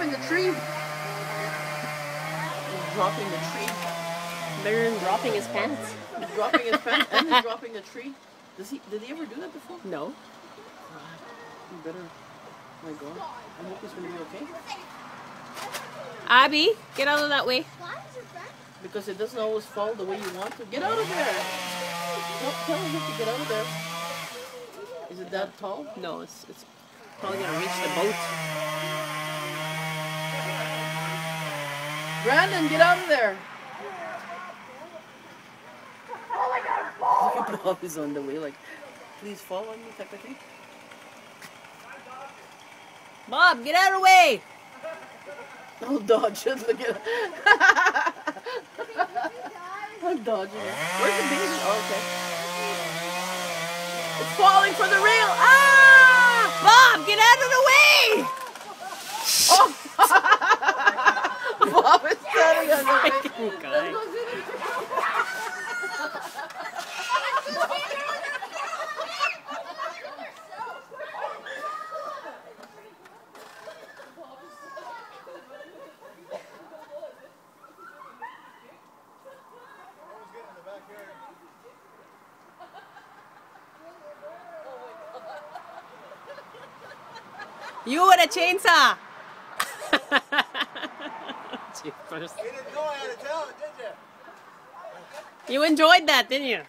dropping the tree. He's dropping the tree. Better dropping his pants. He's dropping his pen and he's dropping the tree. Does he? Did he ever do that before? No. Ah, you better. My God. I hope he's gonna be okay Abby, get out of that way. because it doesn't always fall the way you want to. Get out of there! Don't tell him to get out of there. Is it that tall? No, it's, it's probably gonna reach the boat. Brandon, get out of there! Look at Bob is on the way, like, please follow me type of thing. Bob, get out of the way! Oh, dodge it. Look at I'm dodging it. Where's the baby? Oh, okay. It's falling for the rail. Ah! Bob, get out of the way! Bob is standing on the way. Oh, guy. You with a chainsaw! Jeepers. You didn't know I had a talent, did you? You enjoyed that, didn't you?